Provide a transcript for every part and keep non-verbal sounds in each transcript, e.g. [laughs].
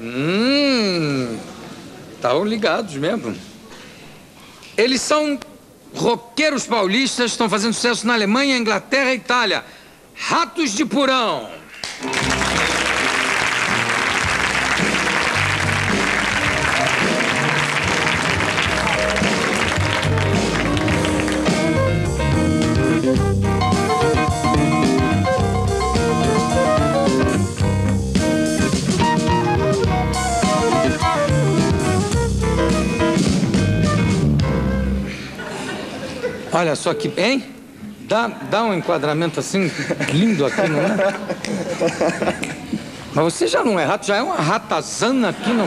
Hum. Estavam ligados mesmo. Eles são roqueiros paulistas, estão fazendo sucesso na Alemanha, Inglaterra e Itália. Ratos de Porão. Olha só que, hein? Dá, dá um enquadramento assim lindo aqui, não é? Mas você já não é rato, já é uma ratazana aqui, não?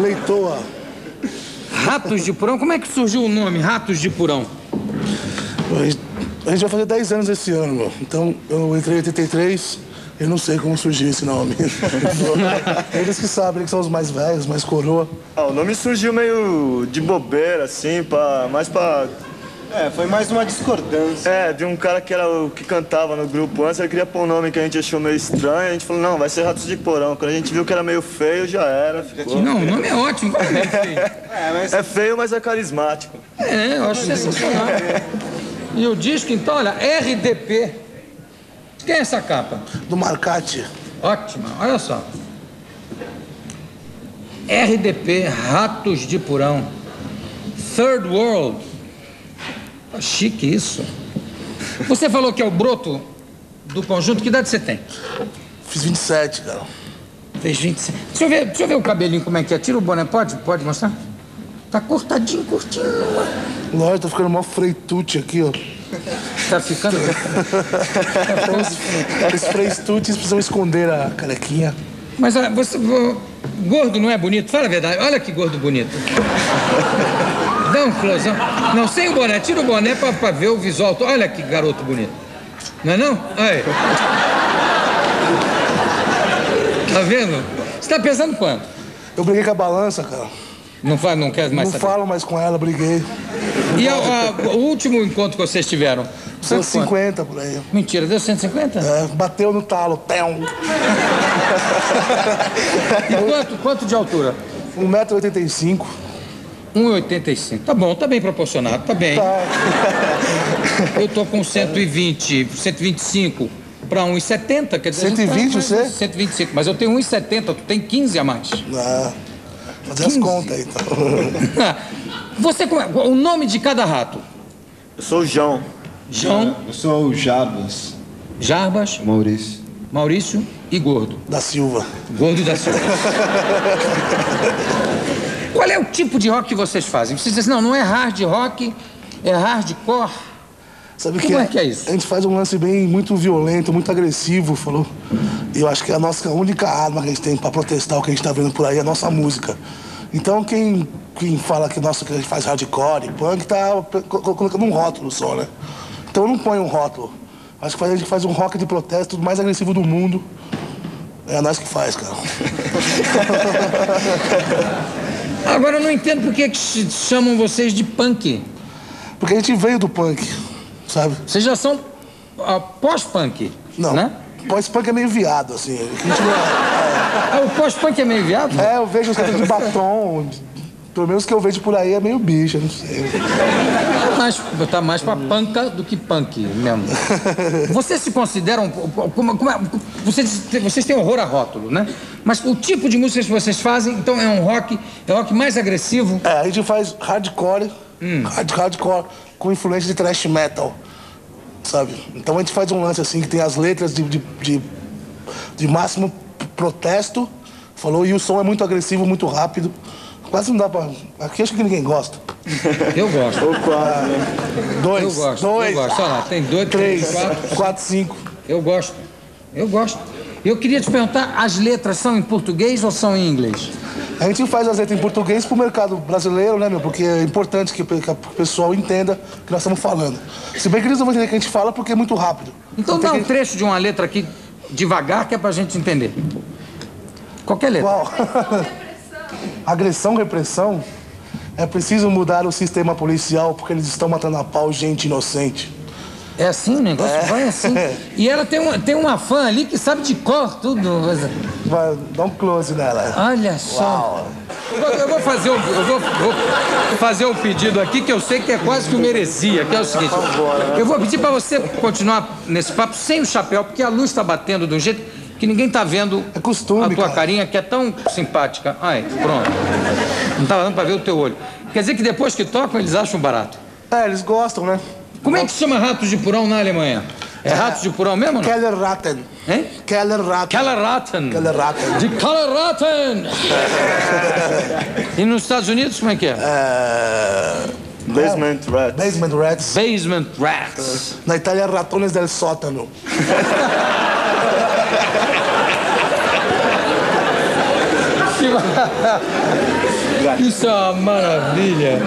Leitoa. Ratos de Porão? Como é que surgiu o nome Ratos de Porão? A gente vai fazer 10 anos esse ano, meu. Então, eu entrei em 83, eu não sei como surgiu esse nome. [laughs] eles que sabem, eles que são os mais velhos, mais coroa. Ah, o nome surgiu meio de bobeira, assim, pra, mais pra é, foi mais uma discordância. É, de um cara que era o que cantava no grupo antes, ele queria pôr um nome que a gente achou meio estranho, a gente falou, não, vai ser Ratos de Porão. Quando a gente viu que era meio feio, já era. Ficou. Não, o nome é ótimo, como é feio? [laughs] É, mas... é feio, mas é carismático. É, eu acho sensacional. E o disco, então, olha, RDP. Quem é essa capa? Do Marcati. Ótima, olha só. RDP, Ratos de Porão. Third World. Chique isso. Você falou que é o broto do conjunto. Que idade você tem? Fiz 27, cara. Fez 27. Deixa eu ver, deixa eu ver o cabelinho como é que é. Tira o boné, pode? Pode mostrar? Tá cortadinho, curtinho. Lógico, tá ficando mó freitute aqui, ó. Tá ficando. [laughs] Os freitutes precisam esconder a carequinha. Mas você. Gordo não é bonito? Fala a verdade. Olha que gordo bonito. Um close. Não, sem o boné. Tira o boné pra, pra ver o visual. Olha que garoto bonito. Não é não? Aí. Tá vendo? Você tá pesando quanto? Eu briguei com a balança, cara. Não, fala, não quer mais Não saber? falo mais com ela, briguei. E a, a, o último encontro que vocês tiveram? 150 por aí. Mentira, deu 150? É, bateu no talo. Pão. [laughs] E quanto, quanto de altura? 1,85m. 1,85. Tá bom, tá bem proporcionado, tá bem. Tá. [laughs] Eu tô com 120, 125 para 1,70, quer dizer... 120 tá, você? 125, mas eu tenho 1,70, tu tem 15 a mais. Ah, fazer as 15. contas aí, então. [laughs] Você, como é- o nome de cada rato? Eu sou o João. João, Eu sou o Jarbas. Jarbas, Maurício. Maurício e Gordo. Da Silva. Gordo da Silva. [laughs] Qual é o tipo de rock que vocês fazem? Vocês dizem, não, não é hard rock, é hardcore. Sabe Como é que é isso? A gente faz um lance bem muito violento, muito agressivo, falou? E eu acho que é a nossa única arma que a gente tem pra protestar o que a gente tá vendo por aí é a nossa música. Então quem, quem fala que, nossa, que a gente faz hardcore, punk, tá co- co- colocando um rótulo só, né? Então eu não ponho um rótulo. Acho que a gente faz um rock de protesto mais agressivo do mundo. É nós que faz, cara. [laughs] Agora eu não entendo por que que ch- chamam vocês de punk. Porque a gente veio do punk, sabe? Vocês já são ah, pós-punk, Não. né? Pós-punk é meio viado, assim. Não [laughs] é- o pós-punk é meio viado? É, eu vejo os caras de batom. Pelo menos que eu vejo por aí é meio bicho, eu não sei. Mas tá mais pra panca do que punk mesmo. [laughs] Vocês se consideram. Como, como é- vocês, vocês têm horror a rótulo, né? Mas o tipo de música que vocês fazem, então é um rock, é rock mais agressivo. É, a gente faz hardcore, Hum. hard, hardcore com influência de thrash metal, sabe? Então a gente faz um lance assim que tem as letras de, de, de, de máximo protesto, falou, e o som é muito agressivo, muito rápido. Quase não dá pra. Aqui acho que ninguém gosta. Eu gosto. Ou quase, né? Dois, Eu gosto. dois, Eu gosto. Olha lá, tem dois, três, três, quatro. quatro, cinco. Eu gosto. Eu gosto. Eu queria te perguntar, as letras são em português ou são em inglês? A gente faz as letras em português pro mercado brasileiro, né, meu? Porque é importante que, que o pessoal entenda o que nós estamos falando. Se bem que eles não vão entender o que a gente fala porque é muito rápido. Então tem dá um que- trecho de uma letra aqui, devagar, que é pra gente entender. Qualquer letra. Qual? Agressão, repressão. É preciso mudar o sistema policial porque eles estão matando a pau gente inocente. É assim o negócio? Vai assim. [laughs] E ela tem uma, tem uma fã ali que sabe de cor tudo. Vai, dá um close nela. Olha só. Eu vou, eu vou fazer um, eu vou, vou fazer um pedido aqui que eu sei que é quase que merecia, que é o seguinte. Eu vou pedir pra você continuar nesse papo sem o chapéu, porque a luz tá batendo de um jeito que ninguém tá vendo É costume, a tua cara. carinha, que é tão simpática. Ai, pronto. Não tava dando pra ver o teu olho. Quer dizer que depois que tocam, eles acham barato. É, eles gostam, né? Como é que se chama ratos de porão na Alemanha? É ratos de porão mesmo? Kellerratten. Hein? Kellerratten. Kellerratten. Kellerratten. De Kellerratten. [laughs] e nos Estados Unidos, como é que é? É... Basement Rat. Basement Rats. Basement Rats. Na Itália, ratones del sótano. [laughs] [laughs] Isso é uma maravilha.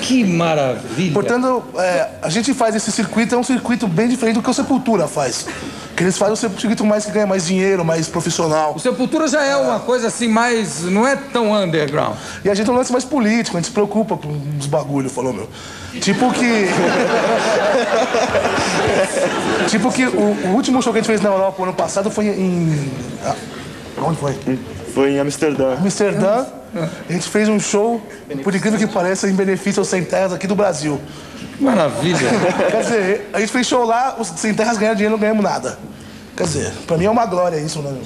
Que maravilha. Portanto, é, a gente faz esse circuito, é um circuito bem diferente do que o Sepultura faz. Que eles fazem um circuito mais que ganha mais dinheiro, mais profissional. O Sepultura já é uma coisa assim mais. não é tão underground. E a gente é um lance mais político, a gente se preocupa com uns bagulho, falou meu. Tipo que. [laughs] tipo que o, o último show que a gente fez na Europa ano passado foi em. ah, Onde foi? Foi em Amsterdã. Amsterdã. A gente fez um show, por incrível que pareça, em benefício aos sem terras aqui do Brasil. Maravilha. Quer dizer, a gente fez show lá, os sem terras ganharam dinheiro, não ganhamos nada. Quer dizer, pra mim é uma glória isso, né?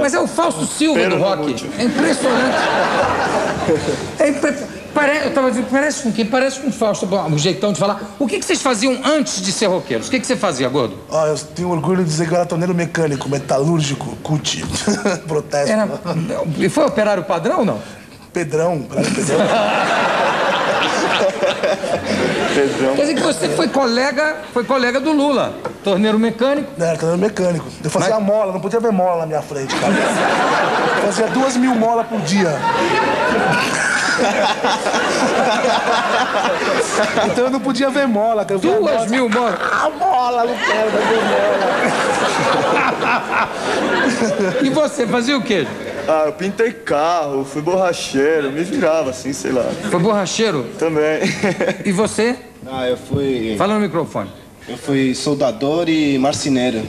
Mas é o Fausto Silva Pena do rock. É impressionante. É [laughs] impre... Pare... Eu tava dizendo, parece com quem? Parece com o Fausto, Bom, o jeitão de falar. O que, que vocês faziam antes de ser roqueiros? O que, que você fazia, gordo? Ó, eu tenho orgulho de dizer que eu era torneiro mecânico, metalúrgico, cut, [laughs] protesto. Era... E foi operário padrão ou não? Pedrão, Pedrão. [laughs] Pedrão. Quer dizer que você foi colega, foi colega do Lula, torneiro mecânico. Não, era torneiro mecânico. Eu fazia mola, não podia ver mola na minha frente, cara. Eu fazia duas mil molas por dia. [laughs] Então eu não podia ver mola. Eu Duas mola. mil molas. Ah, mola, não quero ver mola. E você fazia o quê? Ah, eu pintei carro, fui borracheiro, me virava assim, sei lá. Foi borracheiro? Também. E você? Ah, eu fui. Fala no microfone. Eu fui soldador e marceneiro.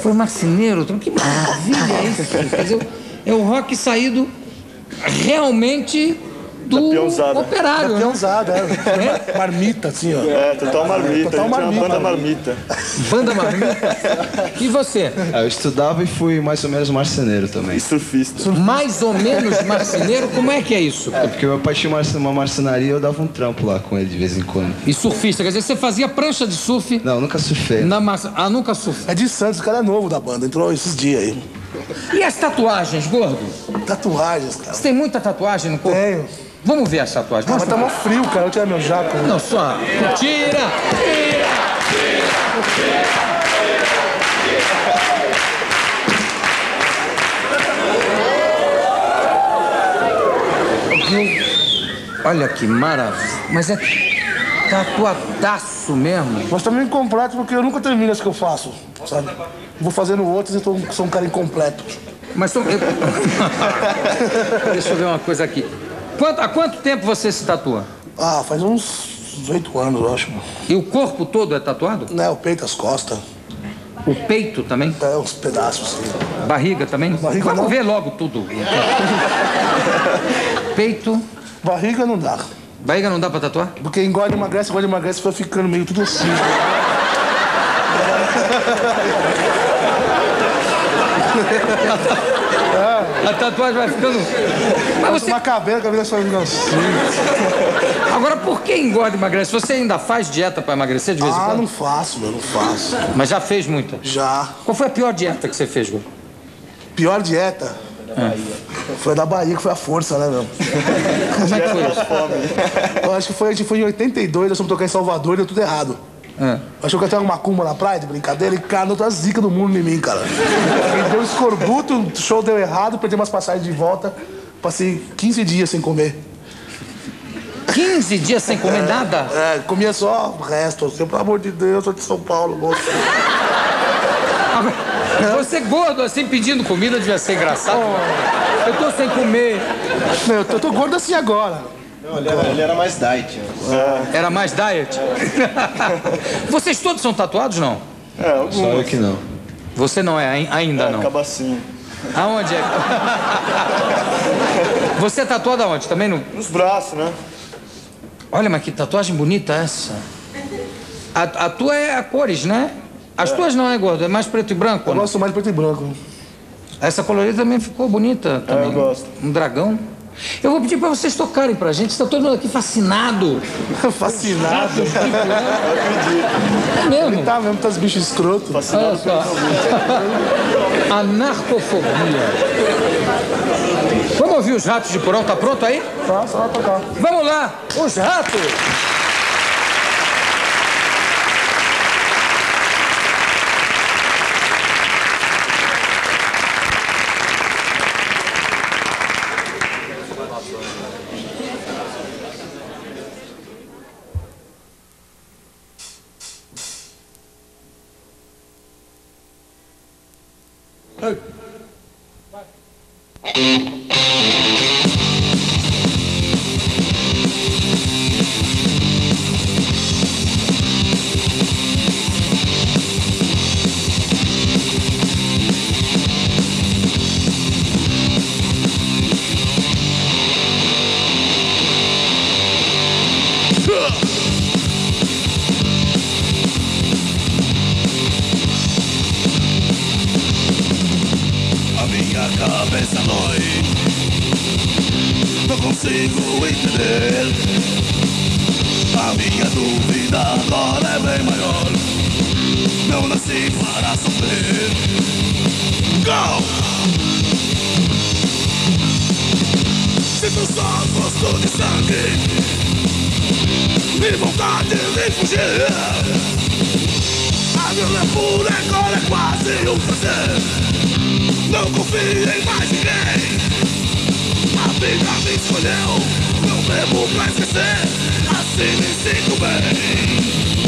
Foi marceneiro? Que maravilha é isso? Quer dizer, é o rock saído realmente do peãozada. operário, Da né? peãozada, é. Marmita, assim, ó. É, total marmita. Total marmita. é uma banda marmita. Banda marmita. E você? Ah, eu estudava e fui mais ou menos marceneiro também. E surfista. Mais ou menos marceneiro? Como é que é isso? É porque meu pai tinha uma marcenaria e eu dava um trampo lá com ele de vez em quando. E surfista, quer dizer, você fazia prancha de surf Não, nunca surfei. na massa. Ah, nunca surf. É de Santos, o cara é novo da banda, entrou esses dias aí. E as tatuagens, gordo? Tatuagens, cara. Você tem muita tatuagem no corpo? Tenho. Vamos ver as tatuagens. Ah, mas tá mó frio, cara. Eu tirar meu jaco. Não, só. Tira! Tira! Olha que maravilha. Mas é tatuadaço mesmo. Mas também incompleto porque eu nunca termino as que eu faço, sabe? Vou fazendo outras e tô, sou um cara incompleto. Mas tô... [laughs] Deixa eu ver uma coisa aqui. Quanto- há quanto tempo você se tatua? Ah, faz uns oito anos, eu acho. E o corpo todo é tatuado? Né, o peito, as costas, O peito também? é, uns pedaços, assim. Barriga também? Barriga Vamos não. ver logo tudo. [laughs] Peito. Barriga não dá. Barriga não dá pra tatuar? Porque engorda, emagrece, engorda, emagrece, vai ficando meio tudo assim. A tatuagem vai ficando. Mas você. Uma cabeça, a cabeça só fica assim. Agora, por que engorda e emagrece? Você ainda faz dieta pra emagrecer de vez em Ah, quando? não faço, meu, não faço. Mas já fez muita. Já. Qual foi a pior dieta que você fez, Gu? Pior dieta. Foi da Bahia, que foi a força, né, meu? Como é que foi? Eu acho que foi, a gente foi em 82, nós fomos tocar em Salvador e deu tudo errado. É. Achou que eu ter uma macumba na praia de brincadeira e cara, outra zica do mundo em mim, cara. Me deu um escorbuto, o show deu errado, perdi umas passagens de volta. Passei 15 dias sem comer. 15 dias sem comer nada? É, comia só o resto. Assim, pelo amor de Deus, eu sou de São Paulo, moço. Agora, você gordo assim pedindo comida devia ser engraçado. Eu tô sem comer. Meu, eu tô, tô gordo assim agora. Não, ele era, ele era mais diet. Era mais diet? [laughs] Vocês todos são tatuados, não? É, algumas. Só eu que não. Você não é, ai- ainda não. Acaba assim. Aonde é? [laughs] Você é tatuado aonde? Também no... Nos braços, né? Olha, mas que tatuagem bonita essa. A, a tua é a cores, né? As tuas não é gordo, é mais preto e branco. Eu né? gosto mais preto e branco. Essa colorida também ficou bonita. Também. eu gosto. Um dragão. Eu vou pedir pra vocês tocarem pra gente. Está todo mundo aqui fascinado. [laughs] Fascinado. É mesmo? Tá mesmo, tá os bichos escroto. Olha só. Anarcofobia. Vamos ouvir os ratos de porão? Tá pronto aí? Tá, só vai tocar. Vamos lá, os ratos! Consigo entender. A minha dúvida agora é bem maior. Não nasci para sofrer. Go! Sinto só gosto de sangue E vontade de fugir. A minha pura agora é quase um prazer. Não confio em mais ninguém vida me escolheu Não bebo pra esquecer Assim me sinto bem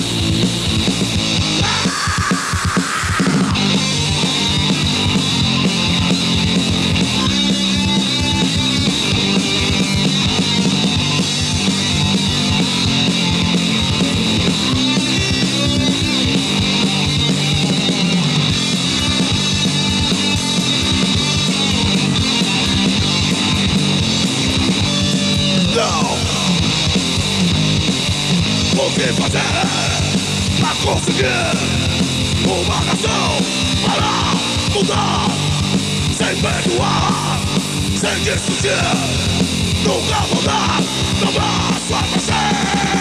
Sem perdoar Sem discutir Nunca vou dar Meu braço a você Andando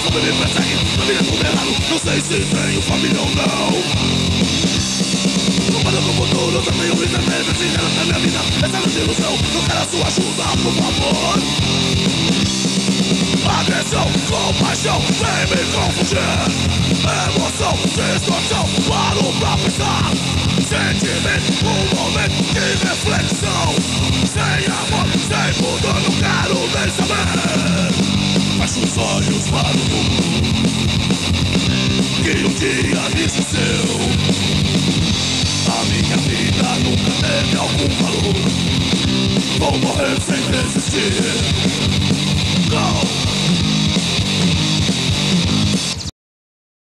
meu lado A fome me persegue, família tudo errado Não sei se tenho família ou não Comparando com o futuro, também o Assim ela na minha vida, essa é a ilusão Não quero a sua ajuda, por favor Agressão, compaixão, vem me confundir Emoção, distorção, paro pra pensar Sentimento, um momento de reflexão Sem amor, sem pudor, Fecho os olhos para o mundo. Que um dia me esqueceu A minha vida nunca teve algum valor. Vou morrer sem desistir Go!